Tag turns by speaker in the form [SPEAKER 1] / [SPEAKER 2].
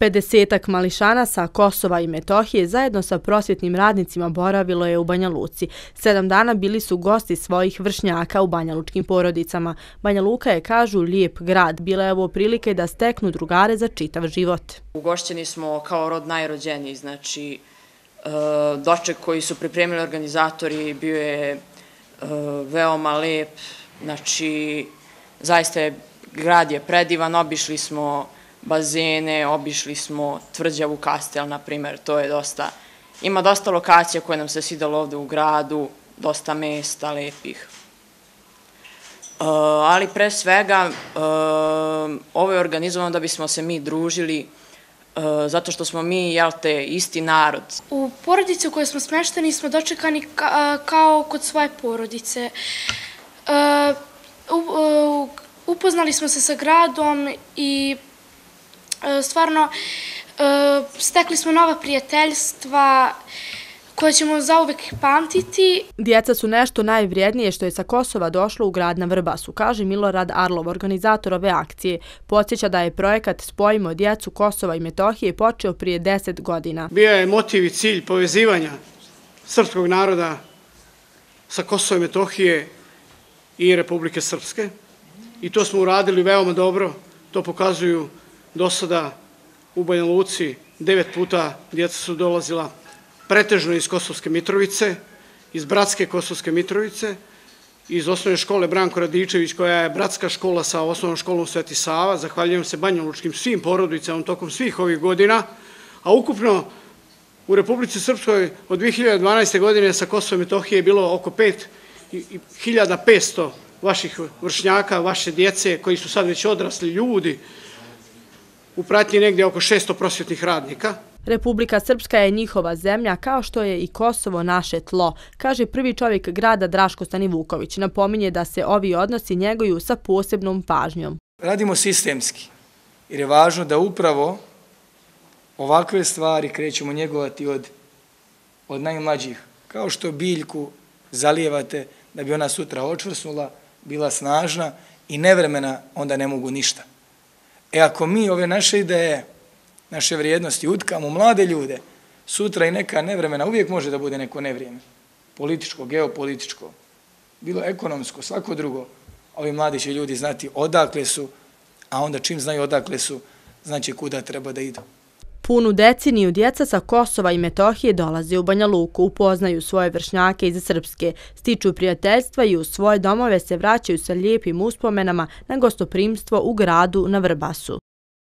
[SPEAKER 1] 50 mališana sa Kosova i Metohije zajedno sa prosvjetnim radnicima boravilo je u Banja Luci. Sedam dana bili su gosti svojih vršnjaka u Banja Lučkim porodicama. Banja Luka je, kažu, lijep grad. Bila je ovo prilike da steknu drugare za čitav život.
[SPEAKER 2] Ugošćeni smo kao rod najrođeniji, znači e, doček koji su pripremili organizatori bio je e, veoma lijep, znači zaista je grad je predivan, obišli smo bazene, obišli smo tvrđavu kastel, na primjer, to je dosta, ima dosta lokacija koje nam se svidalo ovde u gradu, dosta mesta lepih. Uh, ali pre svega, uh, ovo je organizovano da bismo se mi družili, e, zato što smo mi, jel te, isti narod.
[SPEAKER 3] U porodici u kojoj smo smešteni smo dočekani kao kod svoje porodice. Upoznali smo se sa gradom i stvarno e, stekli smo nova prijateljstva koje ćemo zauvek pamtiti.
[SPEAKER 1] Djeca su nešto najvrijednije što je sa Kosova došlo u grad na Vrbasu, kaže Milorad Arlov, organizator ove akcije. Podsjeća da je projekat Spojimo djecu Kosova i Metohije počeo prije deset godina.
[SPEAKER 4] Bio je motiv i cilj povezivanja srpskog naroda sa Kosova i Metohije i Republike Srpske. I to smo uradili veoma dobro. To pokazuju do sada u Banja Luci devet puta djeca su dolazila pretežno iz Kosovske Mitrovice, iz Bratske Kosovske Mitrovice, iz osnovne škole Branko Radičević, koja je bratska škola sa osnovnom školom Sveti Sava. Zahvaljujem se Banja Lučkim svim porodicama tokom svih ovih godina, a ukupno u Republici Srpskoj od 2012. godine sa Kosova i Metohije je bilo oko 5500 vaših vršnjaka, vaše djece, koji su sad već odrasli ljudi, u pratnji negdje oko 600 prosvjetnih radnika.
[SPEAKER 1] Republika Srpska je njihova zemlja kao što je i Kosovo naše tlo, kaže prvi čovjek grada Draško Stanivuković. Napominje da se ovi odnosi njeguju sa posebnom pažnjom.
[SPEAKER 5] Radimo sistemski jer je važno da upravo ovakve stvari krećemo njegovati od, od najmlađih. Kao što biljku zalijevate da bi ona sutra očvrsnula, bila snažna i nevremena, onda ne mogu ništa. E ako mi ove naše ideje, naše vrijednosti utkamo mlade ljude, sutra i neka nevremena, uvijek može da bude neko nevrijeme. Političko, geopolitičko, bilo ekonomsko, svako drugo. Ovi mladi će ljudi znati odakle su, a onda čim znaju odakle su, znači kuda treba da idu.
[SPEAKER 1] Punu deceniju djeca sa Kosova i Metohije dolaze u Banja Luku, upoznaju svoje vršnjake iz Srpske, stiču prijateljstva i u svoje domove se vraćaju sa lijepim uspomenama na gostoprimstvo u gradu na Vrbasu.